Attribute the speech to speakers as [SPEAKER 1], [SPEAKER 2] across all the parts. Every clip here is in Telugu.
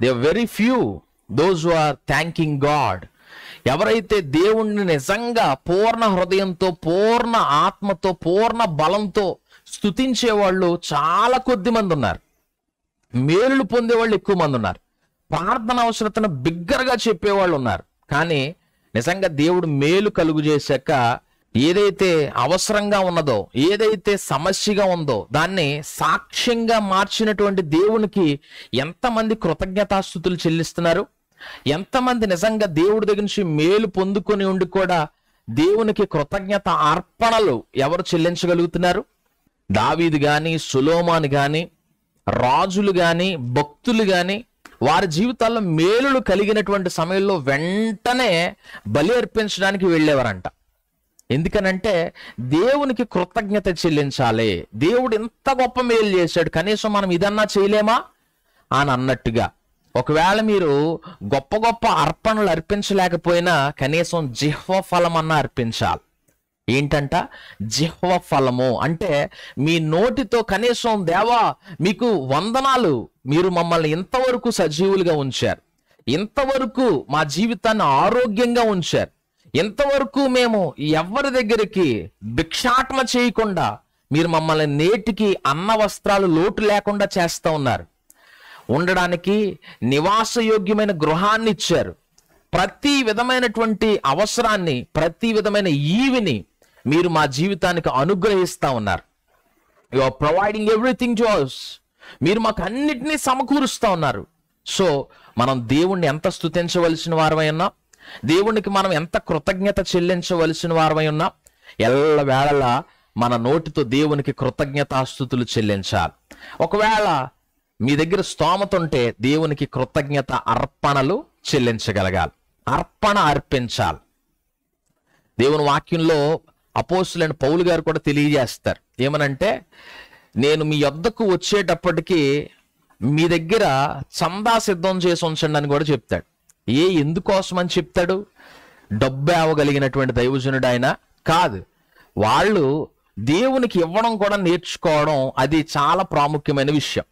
[SPEAKER 1] They very few those who are thanking God ఎవరైతే దేవుణ్ణి నిజంగా పూర్ణ హృదయంతో పూర్ణ ఆత్మతో పూర్ణ బలంతో స్తుతించే వాళ్ళు చాలా కొద్ది మంది ఉన్నారు. మేలులు పొందే వాళ్ళు ఎక్కువ మంది ఉన్నారు. ప్రార్థన అవసరతను బిగ్గరగా చెప్పేవాళ్ళు ఉన్నారు. కానీ నిజంగా దేవుడు మేలు కలుగు చేశాక ఏదైతే అవసరంగా ఉన్నదో ఏదైతే సమస్యగా ఉందో దాన్ని సాక్ష్యంగా మార్చినటువంటి దేవునికి ఎంతమంది కృతజ్ఞతాస్థుతులు చెల్లిస్తున్నారు? ఎంతమంది నిజంగా దేవుడి దగ్గర నుంచి మేలు పొందుకొని ఉండి కూడా దేవునికి కృతజ్ఞత అర్పణలు ఎవరు చెల్లించగలుగుతున్నారు? దావీదు గాని సులోమాన్ గాని రాజులు గాని భక్తులు గాని వారి జీవితాల్లో మేలులు కలిగినటువంటి సమయంలో వెంటనే బలి అర్పించడానికి వెళ్ళేవారంట. ఎందుకనంటే దేవునికి కృతజ్ఞత చెల్లించాలి. దేవుడు ఎంత గొప్ప మేలు చేశాడు. కనీసం మనం ఇదన్నా చేయలేమా? అని అన్నట్టుగా. ఒకవేళ మీరు గొప్ప గొప్ప అర్పణలు అర్పించలేకపోయినా కనీసం జిహ్వ ఫలం అన్నా అర్పించాలి. ఏంటంట? జిహ్వ ఫలము. అంటే మీ నోటితో కనీసం దేవా మీకు వందనాలు. మీరు మమ్మల్ని ఇంతవరకు సజీవులుగా ఉంచారు. ఇంతవరకు మా జీవితాన్ని ఆరోగ్యంగా ఉంచారు. ఇంతవరకు మేము ఎవరి దగ్గరికి భిక్షాటన చేయకుండా మీరు మమ్మల్ని నేటికి అన్న వస్త్రాలు లోటు లేకుండా చేస్తూ ఉన్నారు. ఉండడానికి నివాసయోగ్యమైన గృహాన్ని ఇచ్చారు. ప్రతి విధమైనటువంటి అవసరాన్ని ప్రతి విధమైన ఈవిని మీరు మా జీవితానికి అనుగ్రహిస్తూ ఉన్నారు. You are providing everything to మీరు మాకు అన్నిటినీ సమకూరుస్తా ఉన్నారు. సో మనం దేవుణ్ణి ఎంత స్థుతించవలసిన వారమై ఉన్నాం? దేవునికి మనం ఎంత కృతజ్ఞత చెల్లించవలసిన వారమై ఉన్నా? ఎల్లవేళలా మన నోటితో దేవునికి కృతజ్ఞతాస్థుతులు చెల్లించాలి. ఒకవేళ మీ దగ్గర స్తోమత ఉంటే దేవునికి కృతజ్ఞత అర్పణలు చెల్లించగలగాలి. అర్పణ అర్పించాలి. దేవుని వాక్యంలో అపోసులైన పౌలు గారు కూడా తెలియజేస్తారు. ఏమనంటే నేను మీ యొద్దకు వచ్చేటప్పటికి మీ దగ్గర చందా సిద్ధం చేసి ఉంచండి అని కూడా చెప్తాడు. ఏ ఎందుకోసం అని చెప్తాడు? డబ్బు ఇవ్వగలిగినటువంటి దైవజనుడు ఆయన? కాదు. వాళ్ళు దేవునికి ఇవ్వడం కూడా నేర్చుకోవడం అది చాలా ప్రాముఖ్యమైన విషయం.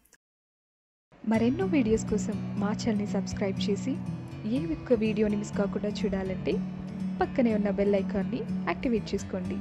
[SPEAKER 2] మరెన్నో వీడియోస్ కోసం మా ఛానల్ని సబ్స్క్రైబ్ చేసి ఏ ఒక్క వీడియోని మిస్ కాకుండా చూడాలంటే పక్కనే ఉన్న బెల్ ఐకాన్ని యాక్టివేట్ చేసుకోండి.